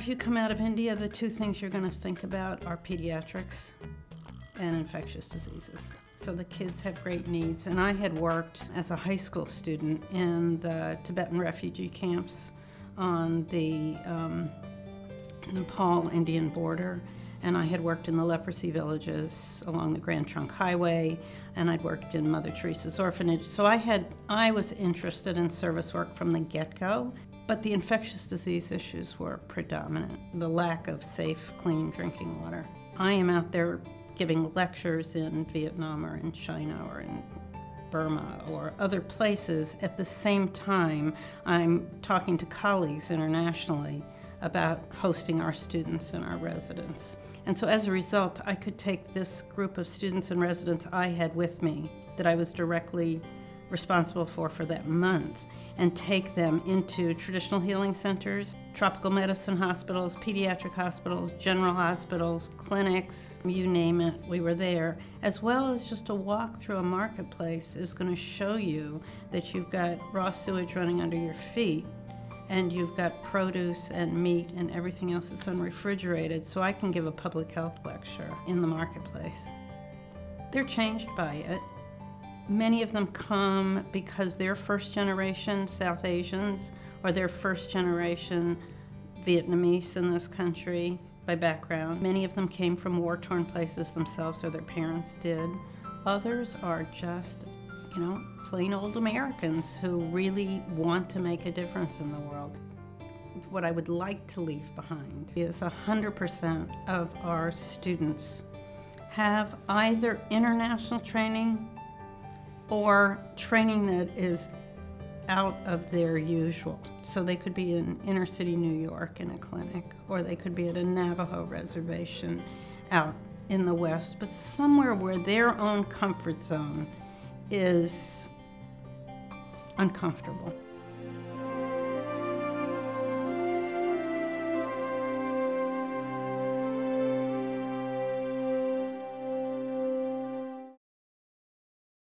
If you come out of India, the two things you're going to think about are pediatrics and infectious diseases. So the kids have great needs. And I had worked as a high school student in the Tibetan refugee camps on the um, Nepal Indian border. And I had worked in the leprosy villages along the Grand Trunk Highway, and I'd worked in Mother Teresa's orphanage. So I had I was interested in service work from the get-go. But the infectious disease issues were predominant the lack of safe, clean drinking water. I am out there giving lectures in Vietnam or in China or in Burma or other places. At the same time, I'm talking to colleagues internationally about hosting our students and our residents. And so as a result, I could take this group of students and residents I had with me that I was directly responsible for for that month and take them into traditional healing centers, tropical medicine hospitals, pediatric hospitals, general hospitals, clinics, you name it, we were there, as well as just a walk through a marketplace is going to show you that you've got raw sewage running under your feet and you've got produce and meat and everything else that's unrefrigerated, so I can give a public health lecture in the marketplace. They're changed by it. Many of them come because they're first generation South Asians or they're first generation Vietnamese in this country by background. Many of them came from war torn places themselves or their parents did. Others are just, you know, plain old Americans who really want to make a difference in the world. What I would like to leave behind is 100% of our students have either international training or training that is out of their usual. So they could be in inner city New York in a clinic, or they could be at a Navajo reservation out in the West, but somewhere where their own comfort zone is uncomfortable.